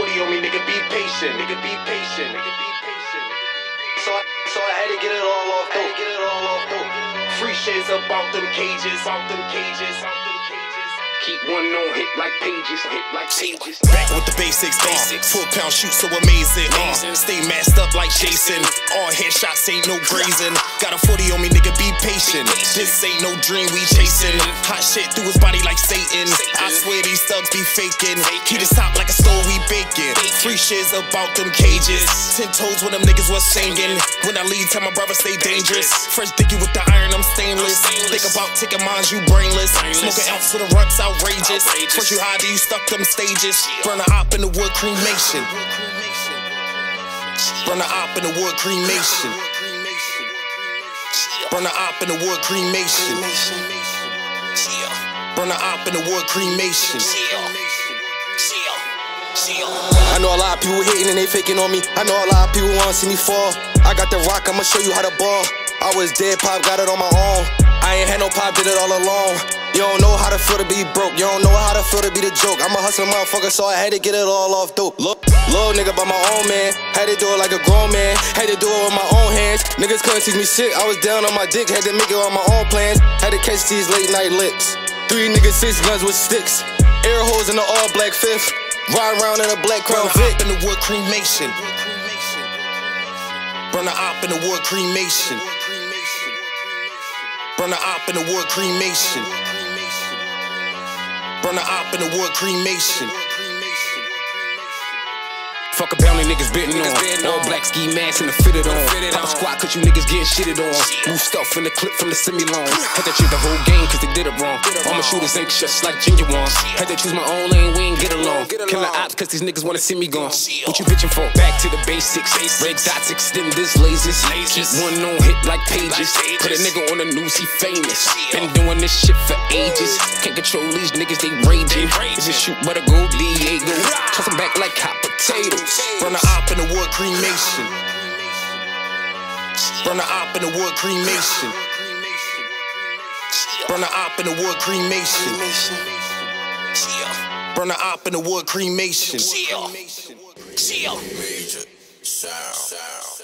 40 on me, nigga, be patient. Nigga, be patient. Nigga, be patient. So I, so I had to get it all off, though. Get it all off, though. Free shits about them cages, about them cages, about them cages. Keep one on hit like pages, hit like pages. Back with the basics, basics. Full pound shoot so amazing. Uh, stay masked up like Jason. All headshots ain't no grazing. Got a 40 on me, nigga, be patient. This ain't no dream we chasing. Hot shit through his body like Satan. I swear these thugs be faking. He the top like a stove Free shits about them cages. Ten toes when them niggas was singing. When I leave, tell my brother stay dangerous. Fresh dicky with the iron, I'm stainless. Think about taking mines, you brainless. Smoke an ounce to the rucks, outrageous. First you high, hide, you stuck them stages. Burn a op in the wood cremation. Burn a op in the wood cremation. Burn a op in the wood cremation. Burn a op in the wood cremation. I know a lot of people hating and they faking on me. I know a lot of people wanna see me fall. I got the rock, I'ma show you how to ball. I was dead, pop got it on my own. I ain't had no pop, did it all alone. You don't know how to feel to be broke. You don't know how to feel to be the joke. I'm a hustling motherfucker, so I had to get it all off dope. Look, little nigga by my own man. Had to do it like a grown man. Had to do it with my own hands. Niggas couldn't teach me shit. I was down on my dick. Had to make it on my own plans. Had to catch these late night lips. Three niggas, six guns with sticks. Air holes in the all black fifth. Ride around in a black crown Vic. op in the wood cremation. Burn a op in the wood cremation. Burn a op in the wood cremation. Burn a op in the wood cremation. Fuck a bounty niggas betting on. All black ski masks and the fitted on. Pop a squad cause you niggas getting shitted on. Move stuff in the clip from the semi long. Had to cheat the whole game cause they did it wrong. Shooters ain't just like ginger ones. Had to choose my own lane, we ain't get along. Killing ops cause these niggas wanna see me gone. What you bitching for? Back to the basics. Red dots extend this lasers. Keep one on hit like pages. Put a nigga on the news, he famous. Been doing this shit for ages. Can't control these niggas, they raging. If you shoot, better go Diego. Toss 'em back like hot potatoes. Burn a op in the wood cremation. Burn a op in the wood cremation. Burn a op in the wood cremation. Burn a op in the wood cremation. Chill. Chill. Major sound.